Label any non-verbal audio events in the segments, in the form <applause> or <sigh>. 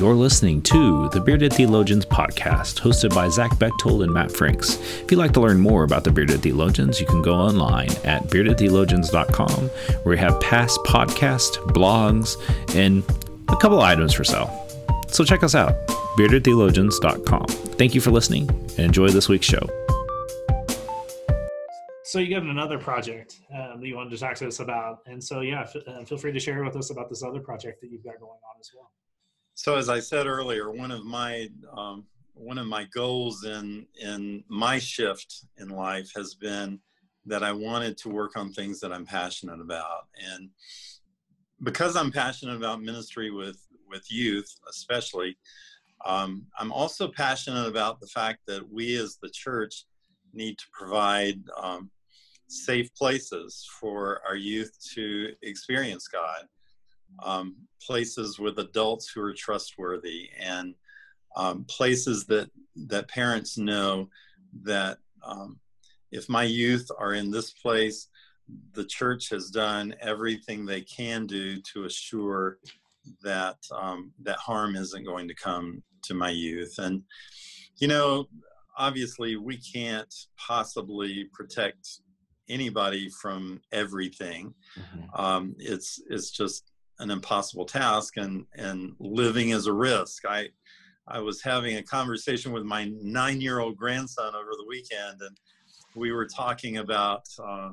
You're listening to the Bearded Theologians podcast, hosted by Zach Bechtold and Matt Franks. If you'd like to learn more about the Bearded Theologians, you can go online at beardedtheologians.com, where we have past podcasts, blogs, and a couple items for sale. So check us out, beardedtheologians.com. Thank you for listening and enjoy this week's show. So you got another project um, that you wanted to talk to us about, and so yeah, f- uh, feel free to share with us about this other project that you've got going on as well. So as I said earlier, one of my um, one of my goals in in my shift in life has been that I wanted to work on things that I'm passionate about, and because I'm passionate about ministry with with youth, especially, um, I'm also passionate about the fact that we as the church need to provide um, safe places for our youth to experience God, um, places with adults who are trustworthy, and um, places that that parents know that um, if my youth are in this place, the church has done everything they can do to assure that um, that harm isn't going to come to my youth. And you know, obviously, we can't possibly protect anybody from everything. Mm-hmm. Um, it's it's just an impossible task, and and living is a risk. I I was having a conversation with my nine year old grandson over the weekend, and we were talking about uh,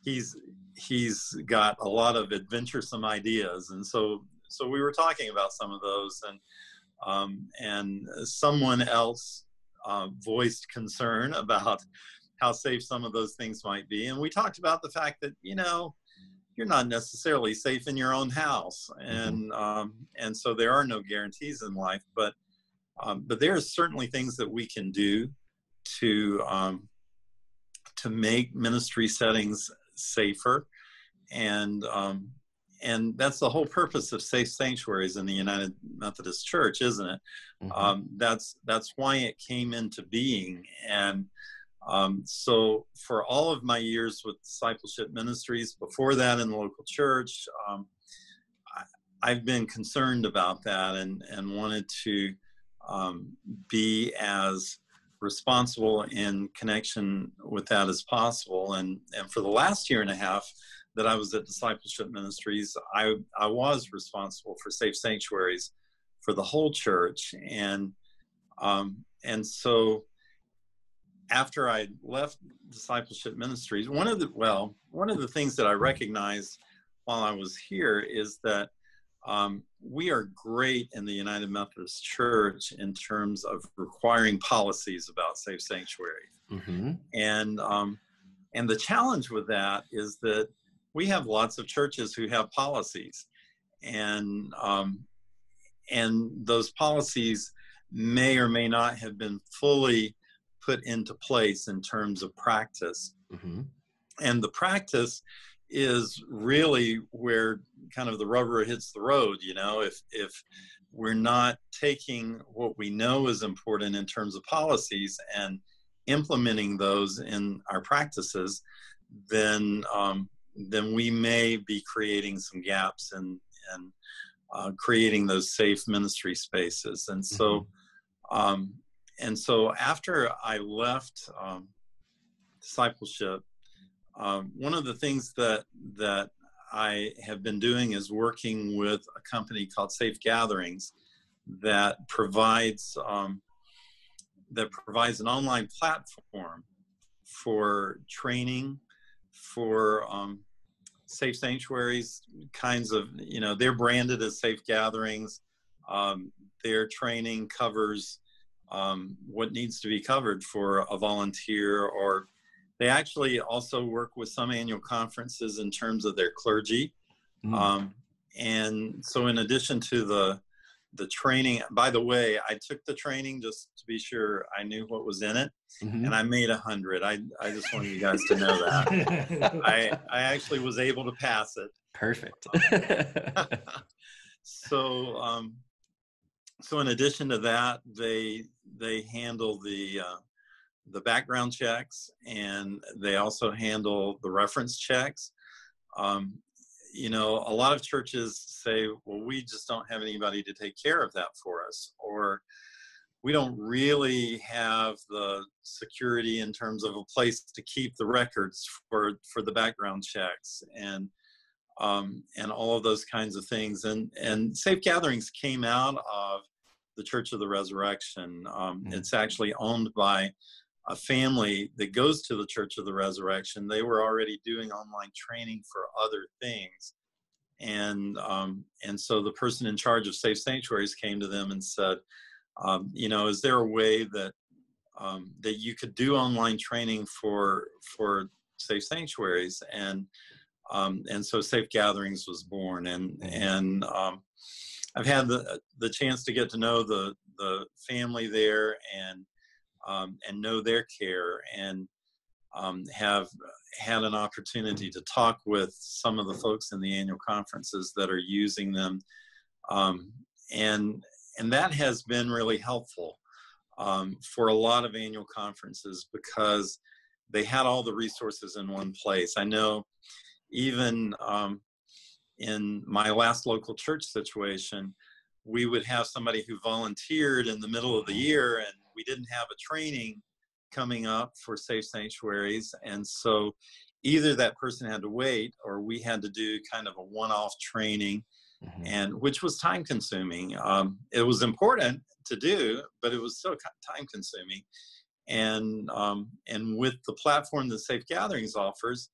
he's he's got a lot of adventuresome ideas, and so so we were talking about some of those, and um, and someone else uh, voiced concern <laughs> about how safe some of those things might be. And we talked about the fact that, you know, you're not necessarily safe in your own house. Mm-hmm. And, mm-hmm. um, and so there are no guarantees in life, but, um, but there are certainly things that we can do to, um, to make ministry settings safer. And, um, and that's the whole purpose of safe sanctuaries in the United Methodist Church, isn't it? Mm-hmm. Um, that's that's why it came into being, and um, so, for all of my years with discipleship ministries, before that in the local church, um, I, have been concerned about that and, and wanted to um, be as responsible in connection with that as possible. And, and for the last year and a half that I was at Discipleship Ministries, I, I was responsible for safe sanctuaries for the whole church. And, um, and so, after I left discipleship ministries, one of the well, one of the things that I recognized while I was here is that um, we are great in the United Methodist Church in terms of requiring policies about safe sanctuary, mm-hmm. and um, and the challenge with that is that we have lots of churches who have policies, and um, and those policies may or may not have been fully put into place in terms of practice. Mm-hmm. And the practice is really where kind of the rubber hits the road. You know, if if we're not taking what we know is important in terms of policies and implementing those in our practices, then um, then we may be creating some gaps and and uh, creating those safe ministry spaces. And so, mm-hmm. um, and so after I left um, discipleship, um, one of the things that that I have been doing is working with a company called Safe Gatherings that provides um, that provides an online platform for training for um, safe sanctuaries kinds of you know they're branded as safe gatherings. Um, their training covers um, what needs to be covered for a volunteer or they actually also work with some annual conferences in terms of their clergy. Mm. um, and so in addition to the the training by the way i took the training just to be sure i knew what was in it mm-hmm. and i made a hundred. I i just wanted you guys to know that. <laughs> I i actually was able to pass it. Perfect. <laughs> <laughs> So um so in addition to that, they they handle the uh, the background checks and they also handle the reference checks. Um, you know, a lot of churches say, "Well, we just don't have anybody to take care of that for us, or we don't really have the security in terms of a place to keep the records for for the background checks and um, and all of those kinds of things. And and safe gatherings came out of the church of the resurrection. Um, mm-hmm. it's actually owned by a family that goes to the church of the resurrection. They were already doing online training for other things. And um, and so the person in charge of safe sanctuaries came to them and said um, you know, is there a way that um, that you could do online training for for safe sanctuaries? And um, and so safe gatherings was born and and um, I've had the the chance to get to know the the family there and um, and know their care and um, have had an opportunity to talk with some of the folks in the annual conferences that are using them um, and and that has been really helpful um, for a lot of annual conferences because they had all the resources in one place. I know even um, in my last local church situation, we would have somebody who volunteered in the middle of the year and we didn't have a training coming up for safe sanctuaries. And so either that person had to wait or we had to do kind of a one off training mm-hmm. and which was time consuming. Um, it was important to do, but it was still time consuming. And um, and with the platform that Safe Gatherings offers,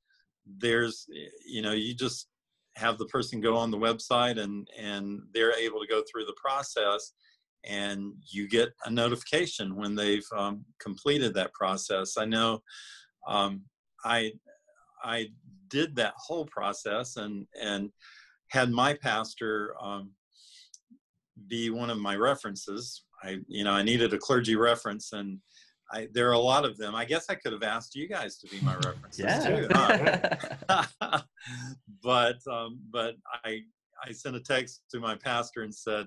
there's you know you just have the person go on the website and and they're able to go through the process and you get a notification when they've um, completed that process. I know um, I I did that whole process and and had my pastor um, be one of my references. I, you know, I needed a clergy reference, and I, there are a lot of them. I guess I could have asked you guys to be my references yeah. too, huh? <laughs> but um, but I I sent a text to my pastor and said,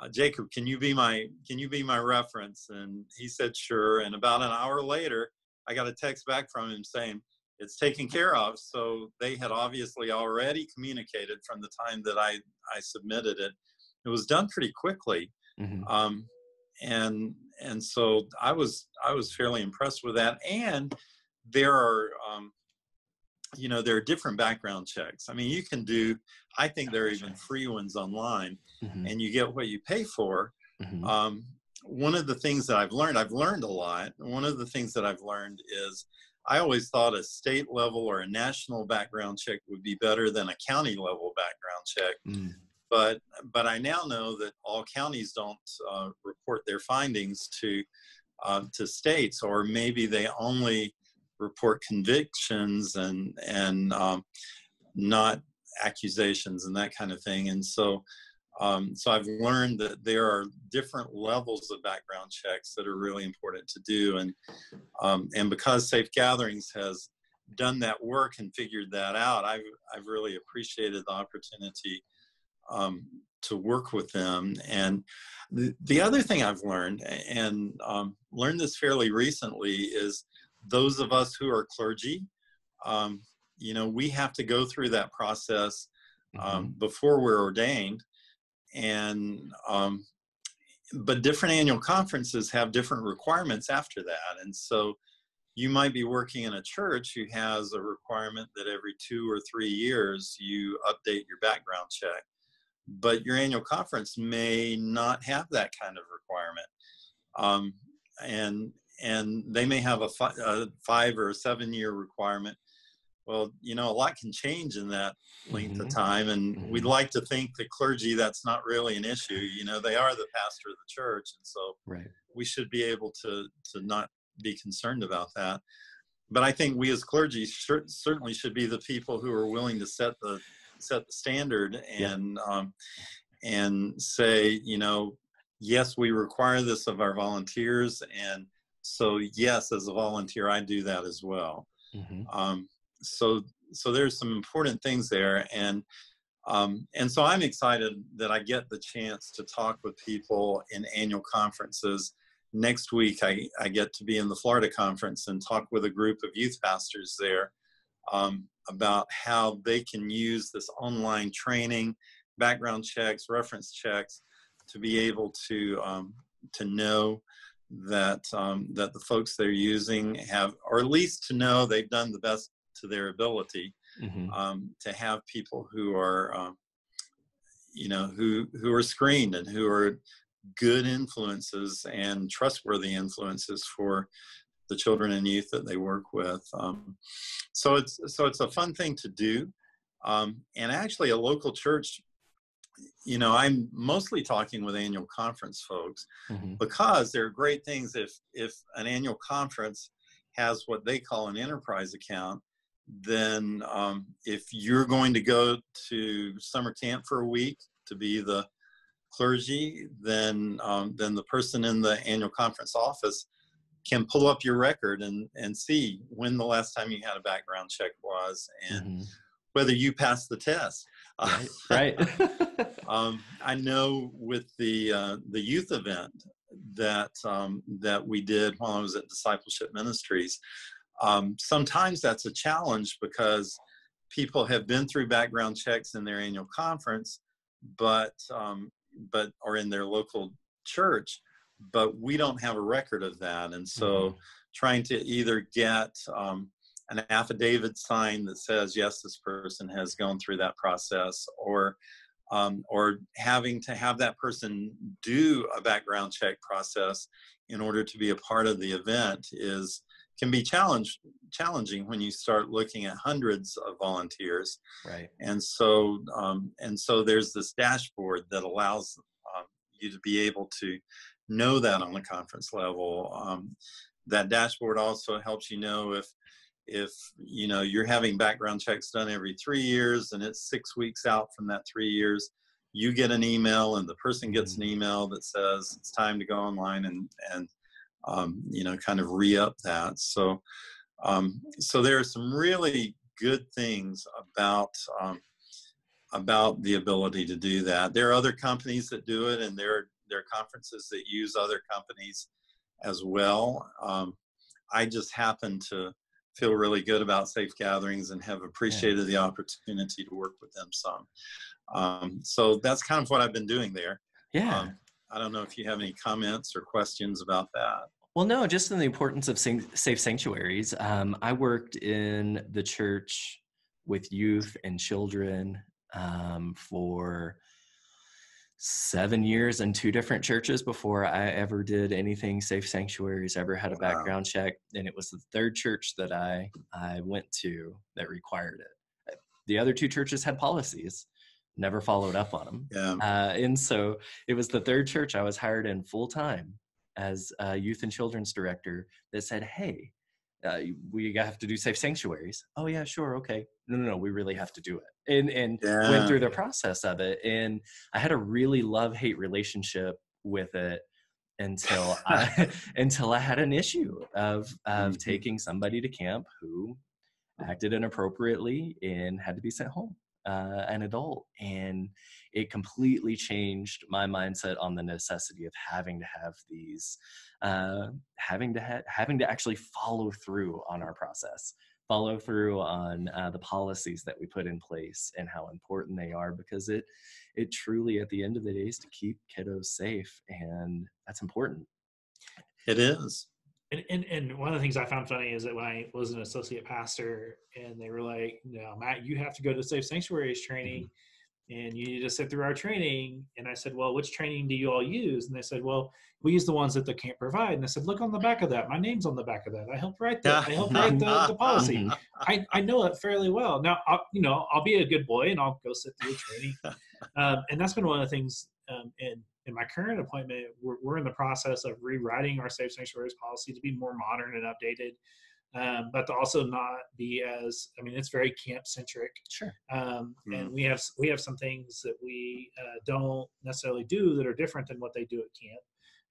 uh, Jacob, can you be my can you be my reference? And he said sure. And about an hour later, I got a text back from him saying, it's taken care of. So they had obviously already communicated from the time that I, I submitted it. It was done pretty quickly. Mm-hmm. Um, and and so I was I was fairly impressed with that. And there are um, you know there are different background checks. I mean, you can do. I think there are even free ones online, mm-hmm. and you get what you pay for. Mm-hmm. Um, one of the things that I've learned, I've learned a lot. One of the things that I've learned is I always thought a state level or a national background check would be better than a county level background check. Mm. But but I now know that all counties don't uh, report their findings to uh, to states, or maybe they only report convictions and and um, not accusations and that kind of thing. And so um, so I've learned that there are different levels of background checks that are really important to do, and um, and because Safe Gatherings has done that work and figured that out, I've I've really appreciated the opportunity um, to work with them. And the the other thing I've learned, and um, learned this fairly recently, is those of us who are clergy, um, you know, we have to go through that process um, mm-hmm. before we're ordained and um, but different annual conferences have different requirements after that and so you might be working in a church who has a requirement that every two or three years you update your background check but your annual conference may not have that kind of requirement um, and and they may have a, fi- a five or a seven year requirement well, you know, a lot can change in that length mm-hmm. of time. And mm-hmm. we'd like to think the clergy, that's not really an issue. You know, they are the pastor of the church. And so right. we should be able to, to not be concerned about that. But I think we as clergy certainly should be the people who are willing to set the, set the standard and, yeah. um, and say, you know, yes, we require this of our volunteers. And so, yes, as a volunteer, I do that as well. Mm-hmm. Um, so so there's some important things there and um, and so i'm excited that i get the chance to talk with people in annual conferences next week i, I get to be in the florida conference and talk with a group of youth pastors there um, about how they can use this online training background checks reference checks to be able to um, to know that um, that the folks they're using have, or at least to know they've done the best to their ability. Mm-hmm. Um, to have people who are, um, you know, who who are screened and who are good influences and trustworthy influences for the children and youth that they work with. Um, so it's so it's a fun thing to do, um, and actually a local church you know i'm mostly talking with annual conference folks mm-hmm. because there are great things if if an annual conference has what they call an enterprise account then um, if you're going to go to summer camp for a week to be the clergy then um, then the person in the annual conference office can pull up your record and and see when the last time you had a background check was and mm-hmm. whether you passed the test <laughs> right, right. <laughs> um, I know with the uh, the youth event that um, that we did while I was at Discipleship Ministries, um, sometimes that's a challenge because people have been through background checks in their annual conference, but um, but or in their local church, but we don't have a record of that, and so mm-hmm. trying to either get um, an affidavit signed that says yes this person has gone through that process or um, or having to have that person do a background check process in order to be a part of the event is can be challenged challenging when you start looking at hundreds of volunteers. Right. And so um, and so there's this dashboard that allows um, you to be able to know that on the conference level um, that dashboard also helps you know if if you know you're having background checks done every three years and it's six weeks out from that three years you get an email and the person gets an mm-hmm. email that says it's time to go online and and um, you know kind of re-up that so um, so there are some really good things about um, about the ability to do that there are other companies that do it and there are there are conferences that use other companies as well um, i just happen to feel really good about safe gatherings and have appreciated the opportunity to work with them some. Um, so that's kind of what I've been doing there. Yeah. Um, I don't know if you have any comments or questions about that. Well, no, just in the importance of safe sanctuaries. Um, I worked in the church with youth and children um, for seven years in two different churches before I ever did anything safe sanctuaries, ever had a background wow. check. And it was the third church that I, I went to that required it. The other two churches had policies, never followed up on them. Yeah. Uh, and so it was the third church I was hired in full time as a youth and children's director that said, Hey, uh, we have to do safe sanctuaries. Oh yeah, sure, okay. No, no, no, we really have to do it. And and yeah. went through the process of it, and I had a really love hate relationship with it until <laughs> I until I had an issue of of mm-hmm. taking somebody to camp who acted inappropriately and had to be sent home, uh, an adult, and it completely changed my mindset on the necessity of having to have these uh, having to ha- having to actually follow through on our process follow through on uh, the policies that we put in place and how important they are because it it truly at the end of the day is to keep kiddos safe and that's important it is and, and, and one of the things I found funny is that when I was an associate pastor and they were like, no, Matt, you have to go to safe sanctuaries training. Mm-hmm and you need to sit through our training. And I said, well, which training do you all use? And they said, well, we use the ones that they can't provide. And I said, look on the back of that. My name's on the back of that. I helped write that. I helped write the, the policy. <laughs> I, I know it fairly well. Now, I'll, you know, I'll be a good boy and I'll go sit through the training. <laughs> Um, and that's been one of the things um, in, in my current appointment, we're, we're in the process of rewriting our safe sanctuaries policy to be more modern and updated um, but to also not be as I mean it's very camp centric. Sure. Um, mm-hmm. And we have we have some things that we uh, don't necessarily do that are different than what they do at camp,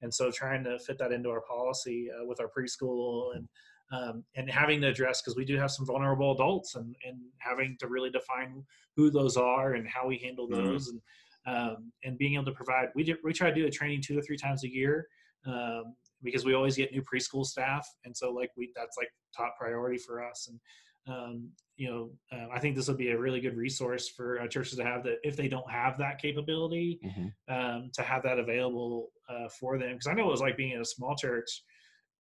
and so trying to fit that into our policy uh, with our preschool and um, and having to address because we do have some vulnerable adults and and having to really define who those are and how we handle mm-hmm. those and um, and being able to provide we do, we try to do a training two to three times a year um, because we always get new preschool staff and so like we that's like top priority for us and um, you know, uh, I think this will be a really good resource for uh, churches to have that if they don't have that capability, Mhm. um, to have that available uh, for them. Because I know it was like being in a small church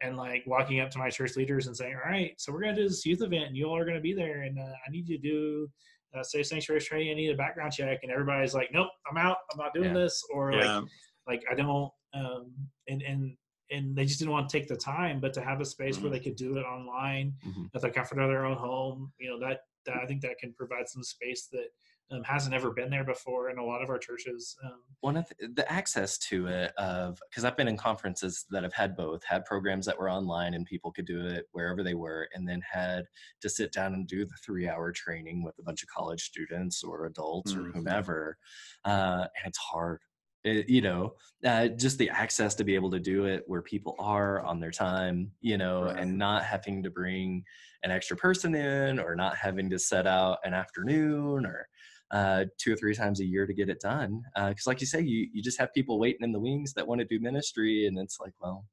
and like walking up to my church leaders and saying, "All right, so we're going to do this youth event, and you all are going to be there, and uh, I need you to do." Uh, say sanctuary training. I need a background check, and everybody's like, "Nope, I'm out. I'm not doing Yeah. this." Or like, like I don't um and and and they just didn't want to take the time but to have a space where Mhm. they could do it online Mhm. at the comfort of their own home you know that, that i think that can provide some space that um, hasn't ever been there before in a lot of our churches um, one of the, the access to it of because i've been in conferences that have had both had programs that were online and people could do it wherever they were and then had to sit down and do the three hour training with a bunch of college students or adults or Mhm. whomever uh, and it's hard it, you know uh, just the access to be able to do it where people are on their time you know Right. and not having to bring an extra person in or not having to set out an afternoon or uh, two or three times a year to get it done. Because, like you say, you, you just have people waiting in the wings that want to do ministry, and it's like, well,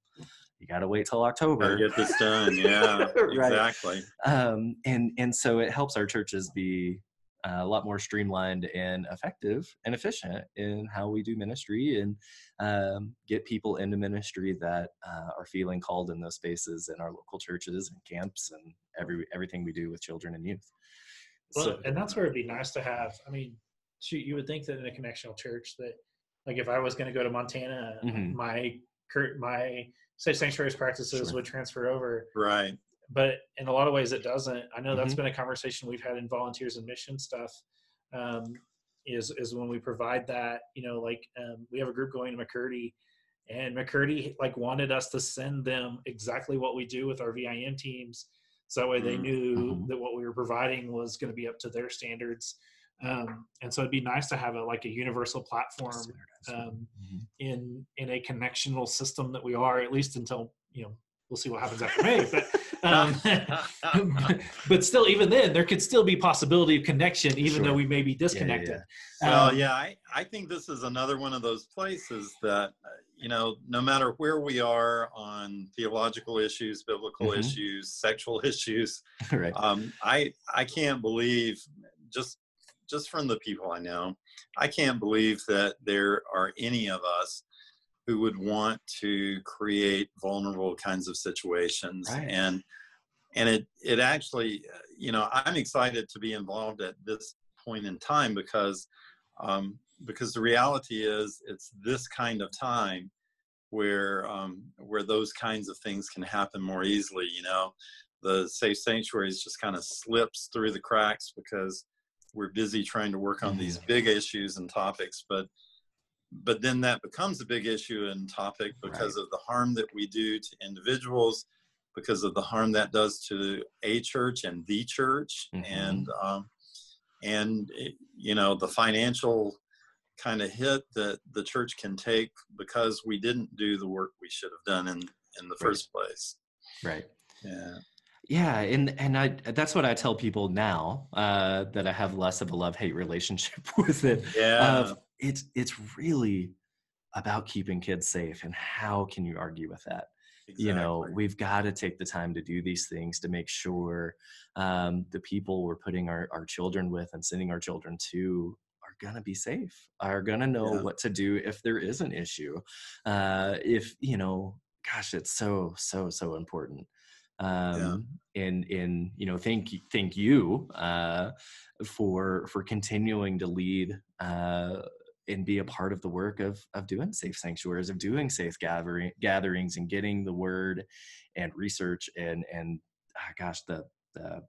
you got to wait till Gotta October. get this done. Yeah, <laughs> Right. exactly. Um, and and so it helps our churches be uh, a lot more streamlined and effective and efficient in how we do ministry and um, get people into ministry that uh, are feeling called in those spaces in our local churches and camps and every everything we do with children and youth. well, So- and that's where it'd be nice to have i mean shoot you would think that in a connectional church that like if i was going to go to montana Mhm. my cur- my safe sanctuaries practices Sure. would transfer over Right. But in a lot of ways it doesn't i know that's Mhm. been a conversation we've had in volunteers and mission stuff um, is is when we provide that you know like um, we have a group going to mccurdy and mccurdy like wanted us to send them exactly what we do with our vim teams so that way they Mhm. knew Mhm. that what we were providing was going to be up to their standards um, and so it'd be nice to have a like a universal platform um, Mhm. in in a connectional system that we are at least until you know we'll see what happens after May. But um, <laughs> but still, even then, there could still be possibility of connection, even though we may be yeah, disconnected. Well, Um, yeah, I, I think this is another one of those places that, uh, you know, no matter where we are on theological issues, biblical Mhm. issues, sexual <laughs> issues, <laughs> right. um, I I can't believe just just from the people I know, I can't believe that there are any of us who would want to create vulnerable kinds of situations. Right. and and it it actually you know i'm excited to be involved at this point in time because um, because the reality is it's this kind of time where um, where those kinds of things can happen more easily you know? The safe sanctuaries just kind of slips through the cracks because we're busy trying to work on these big issues and topics but but then that becomes a big issue and topic because of the harm that we do to individuals because of the harm that does to a church and the church Mhm. and um, and you know the financial kind of hit that the church can take because we didn't do the work we should have done in in the Right. first place Right. yeah Yeah, and and I that's what I tell people now uh, that I have less of a love hate <laughs> relationship with it. yeah Of it's it's really about keeping kids safe, and how can you argue with that? you know we've got to take the time to do these things to make sure um, the people we're putting our, our children with and sending our children to are going to be safe are going to know Yeah. what to do if there is an issue uh, if you know gosh it's so so so important um in in you know thank you thank you uh for for continuing to lead uh and be a part of the work of of doing safe sanctuaries of doing safe gathering gatherings and getting the word and research and and ah, gosh the the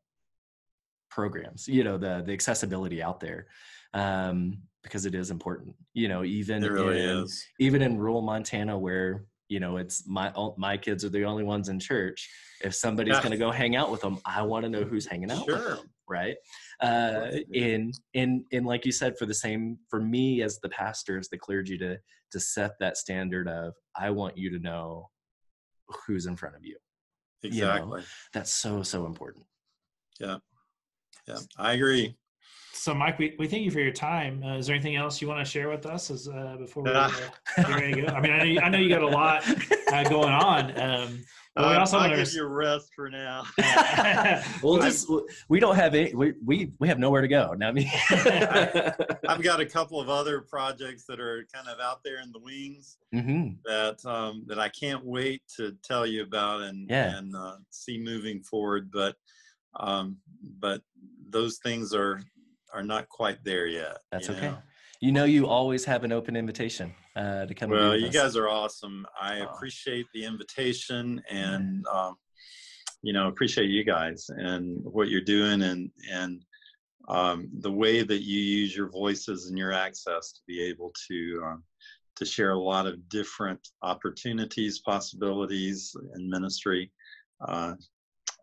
programs you know the the accessibility out there um because it is important you know even it really in, is. even in rural montana where you know it's my my kids are the only ones in church. If somebody's Yeah. going to go hang out with them i want to know who's hanging out with them right? Uh in in in like you said for the same for me as the pastor as the clergy to to set that standard of i want you to know who's in front of you you know, exactly. That's so so important. Yeah. yeah. I agree so Mike, we, we thank you for your time. Uh, is there anything else you want to share with us as uh, before we uh, get ready to go? I mean, I know you, I know you got a lot uh, going on. Um, but we Uh, also I'll want give you rest for now. <laughs> <laughs> we'll just we don't have any we we, we have nowhere to go now I mean, <laughs> I've got a couple of other projects that are kind of out there in the wings hmm that um, that I can't wait to tell you about and Yeah. and uh, see moving forward. But um, but those things are are not quite there yet. That's you okay. know? you know you always have an open invitation uh, to come Well, you us. guys are awesome. I appreciate the invitation and um, you know appreciate you guys and what you're doing and and um, the way that you use your voices and your access to be able to um, to share a lot of different opportunities, possibilities in ministry. Uh,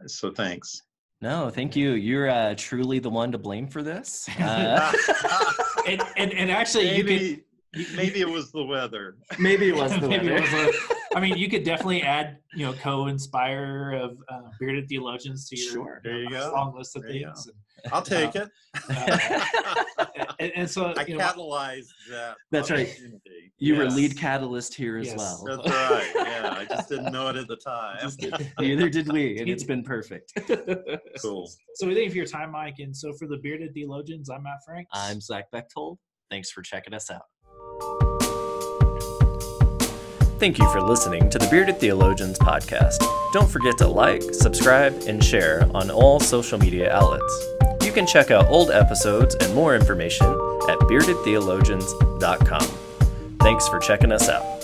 so thanks. No thank you you're uh, truly the one to blame for this uh, <laughs> <laughs> <laughs> and, and, and actually, you could. maybe maybe it was the weather. maybe it was the Maybe it weather. Was a- I mean, you could definitely add, you know, co-inspire of uh, bearded theologians to your Sure. There you go. long list of There you things. I'll take it. And, <laughs> and, and so, I you know, catalyzed that. That's right. opportunity. you were lead catalyst here as Yes. well That's right. Yeah, I just didn't know it at the time. neither did we and it's been perfect <laughs> cool. so we thank you for your time, Mike. And so for the bearded theologians, I'm Matt Franks. i'm zach bechtold thanks for checking us out Thank you for listening to the Bearded Theologians podcast. Don't forget to like, subscribe, and share on all social media outlets. You can check out old episodes and more information at beardedtheologians.com. Thanks for checking us out.